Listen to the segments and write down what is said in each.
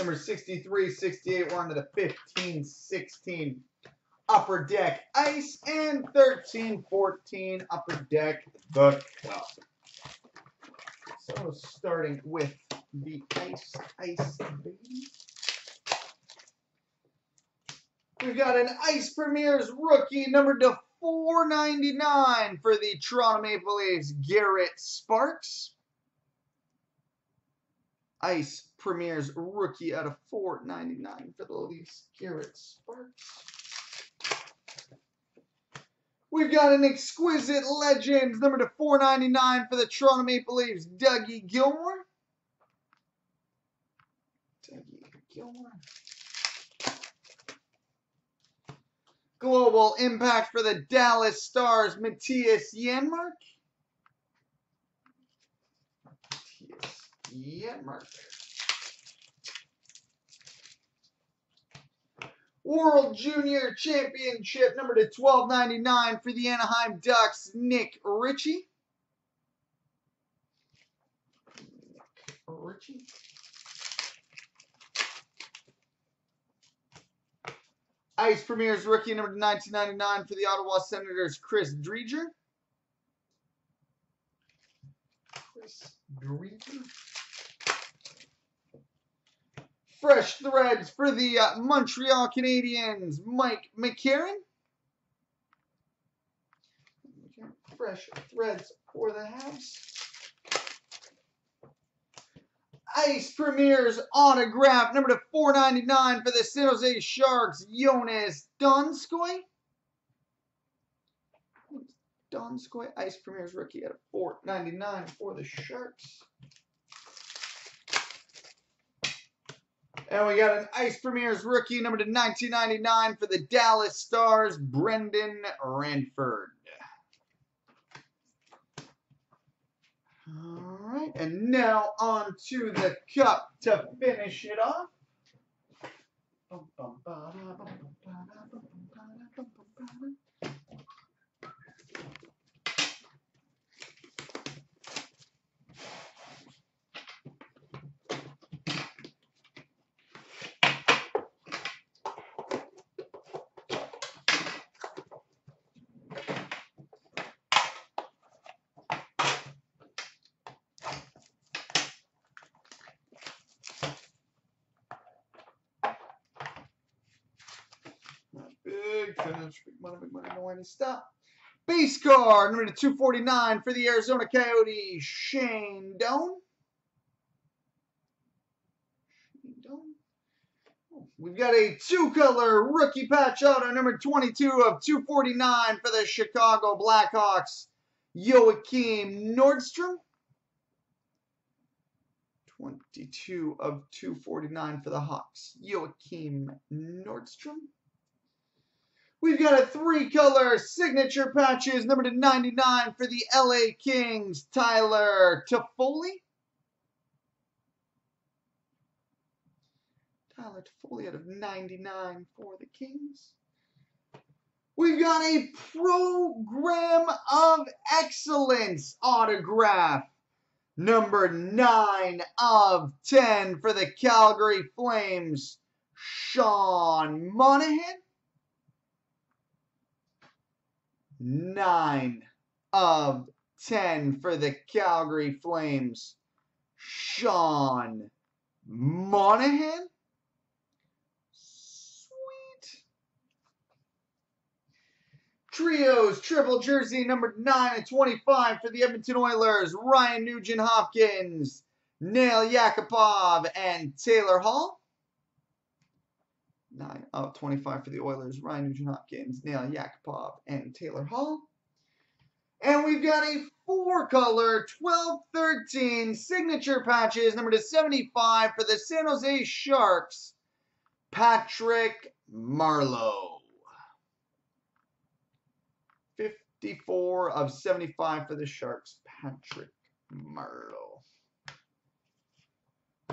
Number 63, 68, we're on to the 15, 16 upper deck ice, and 13, 14 upper deck the. So starting with the ice, ice baby. We've got an Ice Premieres rookie number to 499 for the Toronto Maple Leafs, Garrett Sparks. Ice Premieres rookie out of 499 for the Leafs, Garrett Sparks. We've got an exquisite legend, number to 499 for the Toronto Maple Leafs, Dougie Gilmour. Dougie Gilmour. Global impact for the Dallas Stars, Mattias Janmark. Mattias Janmark. World Junior Championship number to 1299 for the Anaheim Ducks, Nick Ritchie. Nick Ritchie. Ice Premieres rookie number 1999 for the Ottawa Senators, Chris Driedger. Chris Driedger. Fresh threads for the uh, Montreal Canadiens, Mike McCarron. Fresh threads for the Habs. Ice Premieres autograph, number to 499 for the San Jose Sharks, Jonas Donskoi. Donskoi, Ice Premieres rookie at 499 for the Sharks. And we got an Ice Premieres rookie, number to 1999 for the Dallas Stars, Brendan Ranford. All right, and now on to the cup to finish it off. Big money, big money, no to stop. Base card, number to 249 for the Arizona Coyotes, Shane Doan. Oh, We've got a two-color rookie patch auto, number 22 of 249 for the Chicago Blackhawks, Joakim Nordstrom. 22 of 249 for the Hawks, Joakim Nordstrom. We've got a three-color signature patches, number to 99 for the LA Kings, Tyler Toffoli. Tyler Toffoli out of 99 for the Kings. We've got a Program of Excellence autograph, number 9 of 10 for the Calgary Flames, Sean Monahan. 9 of 10 for the Calgary Flames. Sean Monahan. Sweet. Trios, triple jersey number 9 and 25 for the Edmonton Oilers. Ryan Nugent Hopkins, Nail Yakupov, and Taylor Hall. 9 of uh, 25 for the Oilers. Ryan Nugent Hopkins, Nail Yakupov, and Taylor Hall. And we've got a four color 12 13 signature patches, number to 75 for the San Jose Sharks, Patrick Marleau. 54 of 75 for the Sharks, Patrick Marleau.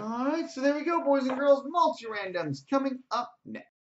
All right, so there we go, boys and girls. Multi randoms coming up next.